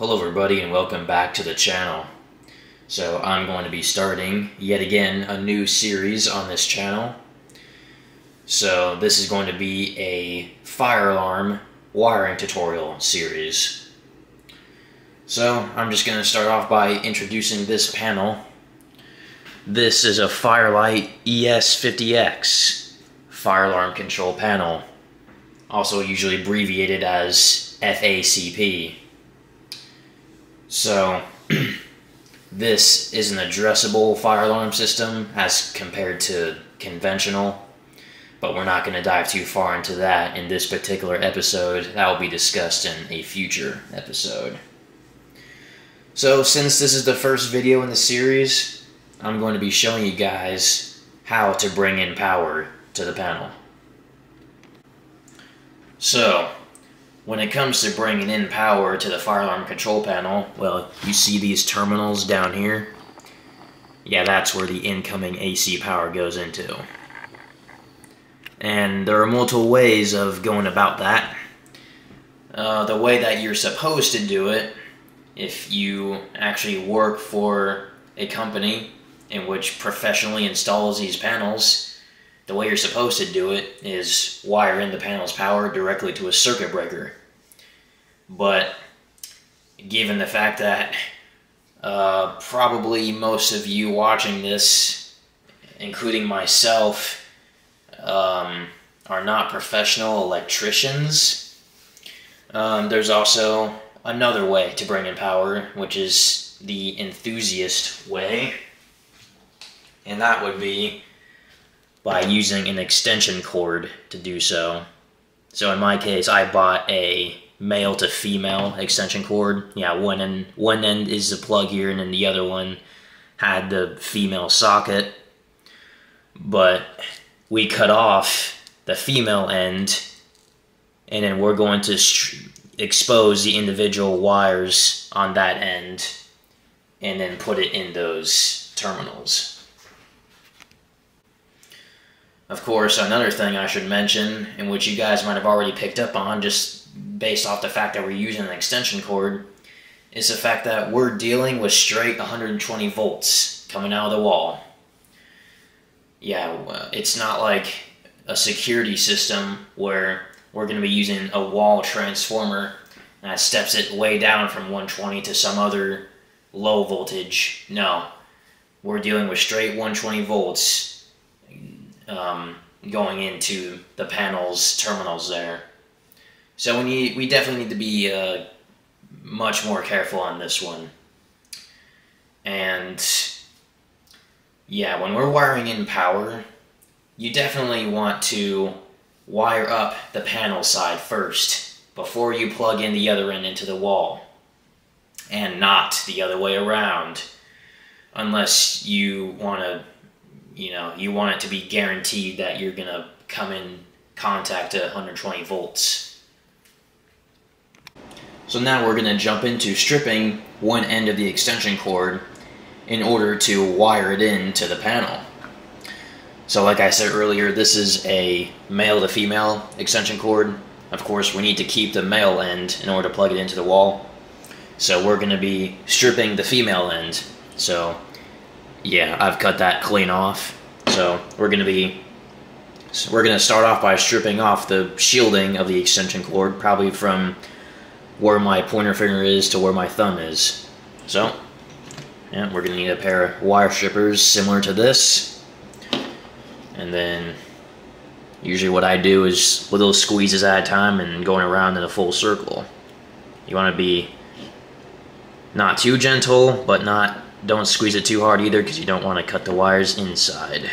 Hello everybody and welcome back to the channel. So I'm going to be starting yet again a new series on this channel. So this is going to be a fire alarm wiring tutorial series. So I'm just going to start off by introducing this panel. This is a Fire-Lite ES50X fire alarm control panel, also usually abbreviated as FACP. So, this is an addressable fire alarm system as compared to conventional, but we're not going to dive too far into that in this particular episode. That will be discussed in a future episode. So, since this is the first video in the series, I'm going to be showing you guys how to bring in power to the panel. So, when it comes to bringing in power to the fire alarm control panel, well, you see these terminals down here? Yeah, that's where the incoming AC power goes into. And there are multiple ways of going about that. Uh, the way that you're supposed to do it, if you actually work for a company in which professionally installs these panels, the way you're supposed to do it is wire in the panel's power directly to a circuit breaker. But given the fact that uh, probably most of you watching this, including myself, um, are not professional electricians, um, there's also another way to bring in power, which is the enthusiast way. And that would be by using an extension cord to do so. So in my case, I bought a male to female extension cord. Yeah, one end, one end is the plug here, and then the other one had the female socket. But we cut off the female end, and then we're going to expose the individual wires on that end, and then put it in those terminals. Of course, another thing I should mention, and which you guys might have already picked up on just based off the fact that we're using an extension cord, is the fact that we're dealing with straight 120 volts coming out of the wall. Yeah, it's not like a security system where we're going to be using a wall transformer that steps it way down from 120 to some other low voltage. No, we're dealing with straight 120 volts um, going into the panels terminals there. So we need we definitely need to be uh, much more careful on this one. And yeah, when we're wiring in power, you definitely want to wire up the panel side first before you plug in the other end into the wall. And not the other way around. Unless you want to you know, you want it to be guaranteed that you're going to come in contact at 120 volts. So now we're going to jump into stripping one end of the extension cord in order to wire it in to the panel. So like I said earlier, this is a male to female extension cord. Of course, we need to keep the male end in order to plug it into the wall. So we're going to be stripping the female end. So yeah, I've cut that clean off. So we're going to be, so we're going to start off by stripping off the shielding of the extension cord, probably from where my pointer finger is to where my thumb is. So, yeah, we're to need a pair of wire strippers similar to this. And then usually what I do is with little squeezes at a time and going around in a full circle. You want to be not too gentle, but not don't squeeze it too hard either because you don't want to cut the wires inside.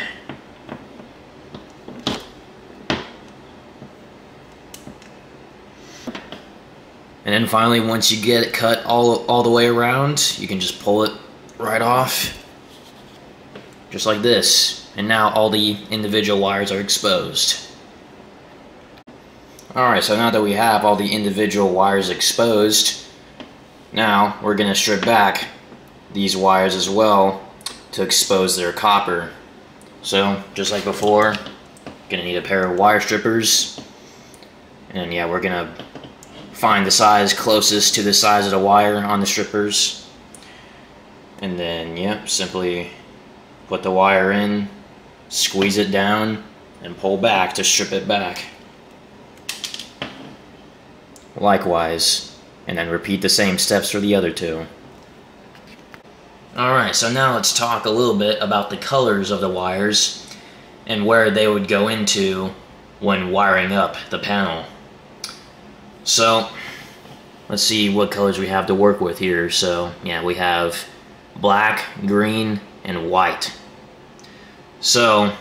And then finally, once you get it cut all, all the way around, you can just pull it right off. Just like this. And now all the individual wires are exposed. Alright, so now that we have all the individual wires exposed, now we're going to strip back these wires as well to expose their copper. So, just like before, gonna need a pair of wire strippers. And yeah, we're gonna find the size closest to the size of the wire on the strippers. And then, yep, simply put the wire in, squeeze it down, and pull back to strip it back. Likewise, and then repeat the same steps for the other two. Alright, so now let's talk a little bit about the colors of the wires and where they would go into when wiring up the panel. So, let's see what colors we have to work with here. So, yeah, we have black, green, and white. So,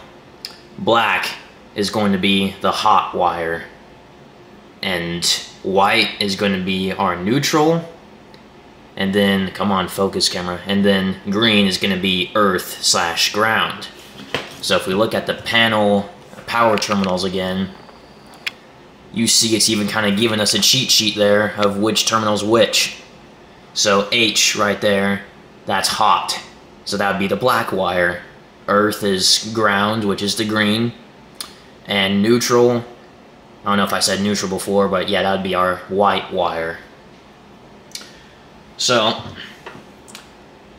black is going to be the hot wire, and white is going to be our neutral, and then, come on, focus camera, and then green is going to be earth slash ground. So if we look at the panel power terminals again, you see it's even kind of giving us a cheat sheet there of which terminal's which. So H right there, that's hot. So that would be the black wire. Earth is ground, which is the green. And neutral, I don't know if I said neutral before, but yeah, that would be our white wire. So,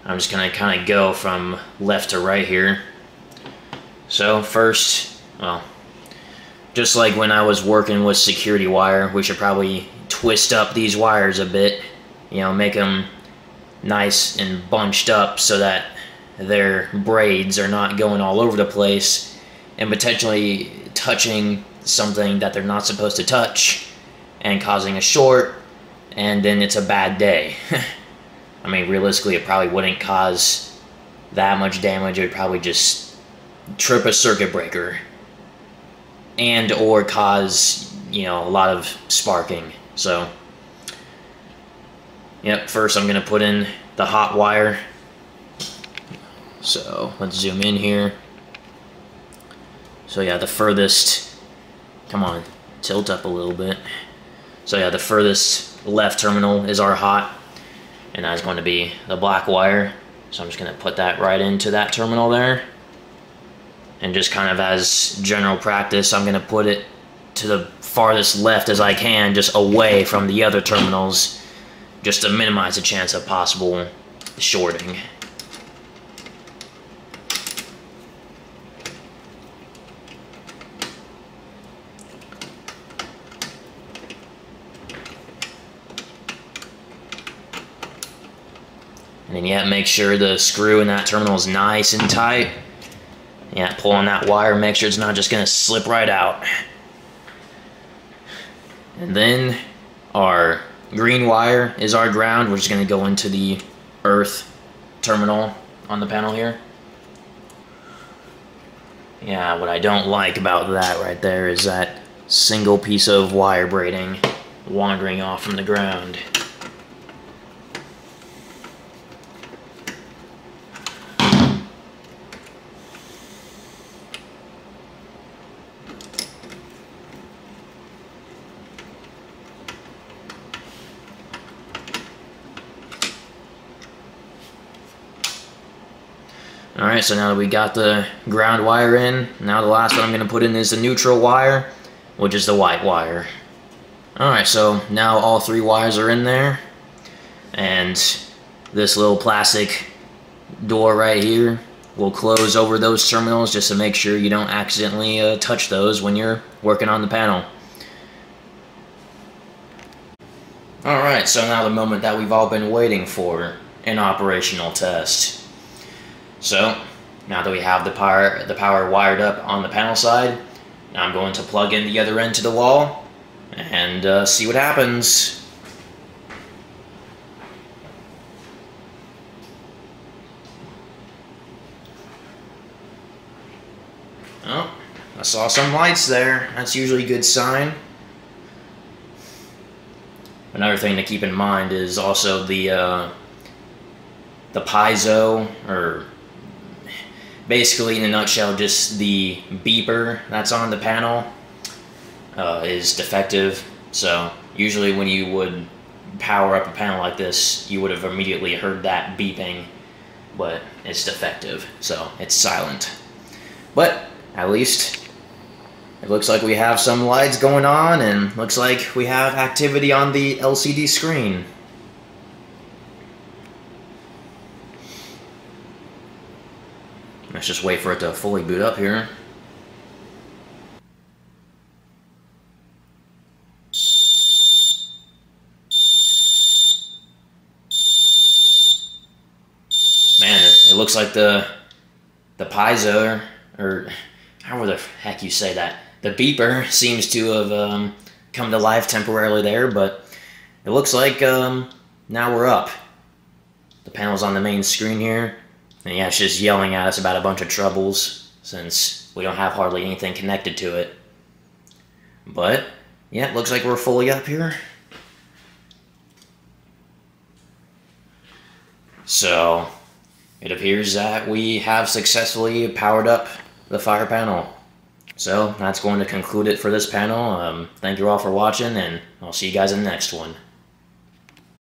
I'm just going to kind of go from left to right here. So first, well, just like when I was working with security wire, we should probably twist up these wires a bit, you know, make them nice and bunched up so that their braids are not going all over the place and potentially touching something that they're not supposed to touch and causing a short and then it's a bad day. I mean, realistically, it probably wouldn't cause that much damage. It would probably just trip a circuit breaker and or cause, you know, a lot of sparking. So, yep, first I'm to put in the hot wire. So, let's zoom in here. So yeah, the furthest, come on, tilt up a little bit. So yeah, the furthest left terminal is our hot, and that's going to be the black wire. So I'm just to put that right into that terminal there. And just kind of as general practice, I'm going to put it to the farthest left as I can, just away from the other terminals, just to minimize the chance of possible shorting. And then yeah, make sure the screw in that terminal is nice and tight. Yeah, pull on that wire, make sure it's not just gonna slip right out. And then our green wire is our ground, which is gonna go into the earth terminal on the panel here. Yeah, what I don't like about that right there is that single piece of wire braiding wandering off from the ground. Alright, so now that we got the ground wire in, now the last one I'm going to put in is the neutral wire, which is the white wire. Alright, so now all three wires are in there, and this little plastic door right here will close over those terminals just to make sure you don't accidentally uh, touch those when you're working on the panel. Alright, so now the moment that we've all been waiting for, an operational test. So now that we have the power, the power wired up on the panel side, I'm going to plug in the other end to the wall and uh, see what happens. Oh, I saw some lights there. That's usually a good sign. Another thing to keep in mind is also the uh, the piezo or basically, in a nutshell, just the beeper that's on the panel uh, is defective. So usually when you would power up a panel like this, you would have immediately heard that beeping, but it's defective, so it's silent. But at least it looks like we have some lights going on and looks like we have activity on the LCD screen. Let's just wait for it to fully boot up here. Man, it, looks like the the piezo, or however the heck you say that, the beeper seems to have um, come to life temporarily there, but it looks like um, now we're up. The panel's on the main screen here, and yeah, it's just yelling at us about a bunch of troubles since we don't have hardly anything connected to it. But, yeah, it looks like we're fully up here. So, it appears that we have successfully powered up the fire panel. So that's going to conclude it for this panel. Um, thank you all for watching, and I'll see you guys in the next one.